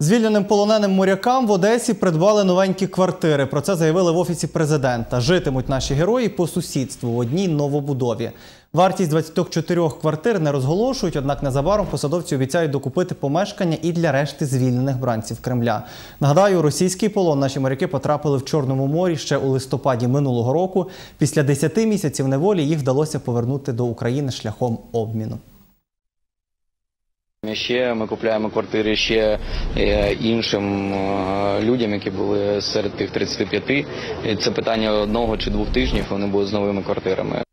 Звільненим полоненим морякам в Одесі придбали новенькі квартири. Про це заявили в офісі президента. Житимуть наші герої по сусідству в одній новобудові. Вартість 24 квартир не розголошують, однак незабаром посадовці обіцяють докупити помешкання і для решти звільнених бранців Кремля. Нагадаю, російський полон наші моряки потрапили в Чорному морі ще у листопаді минулого року. Після 10 місяців неволі їх вдалося повернути до України шляхом обміну. Ще ми купляємо квартири ще е, іншим е, людям, які були серед тих 35. І Це питання одного чи двох тижнів. Вони будуть з новими квартирами.